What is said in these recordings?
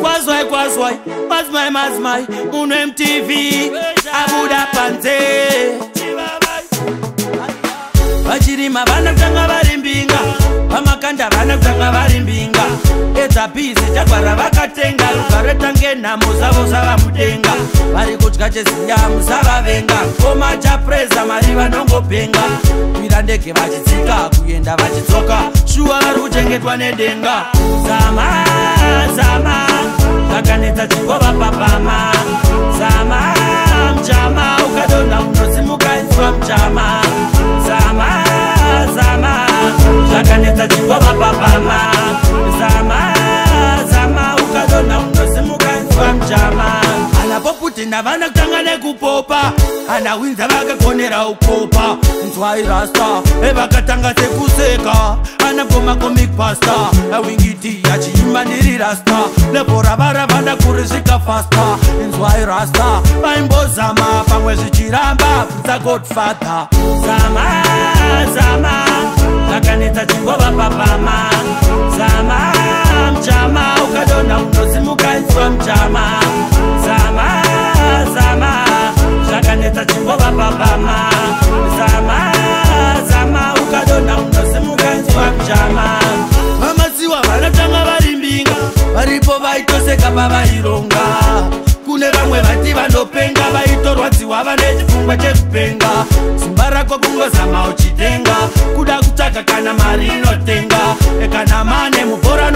kwazwai kwazwai mazimai mazimai munhu emutv abuda panze vachirima vana kutanga vari mbinga vamakanda vana kutanga vari mbinga edzabhizi tagwara vakatenga rubva retange nhamo zavo zava mudenga vari kudya cheziya musavavenga omachapreza mari vanongopenga kwira ndege vachitsika kuenda vachitsoka shuwa vari kuchengetwa nedenga zama zama zvakanetsa vatenda vanotanga nekupopa ana winza vakagonera ukopa nzwai rasta evakatanga sekuseka ana goma comic pasta awingiti yachiima ndiri rasta nevorava ravanda kuri svika fasta nzwai rasta vaimbozama pamwe zvichiramba bvunza godfather zama zama vakanetsa chingova papa vaitoseka pavaironga kune vamwe vati vanopenga vaitorwadziwa vane chipfungwa chekupenga simba rako kungozama uchitenga kuda kutsvaka kana mari inotenga kana mane mubhoran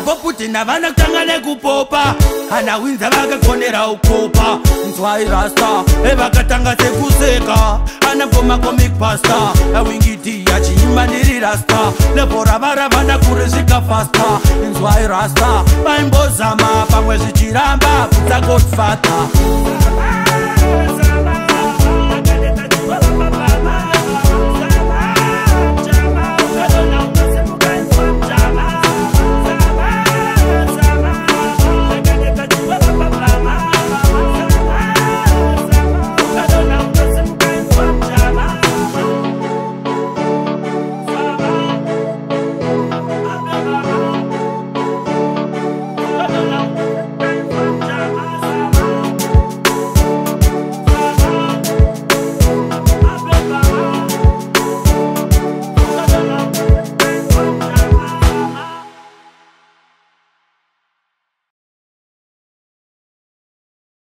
lapo futi navana kutanga nekupopa anawinza vakagonera ukopa nzwai rasta evakatanga sekuseka anapfoma comic pasta awingiti yachiima ndiri rasta neporavaravana kuri svika fasta nzwai rasta vaimbozama pamwe zvichiramba kuta godfather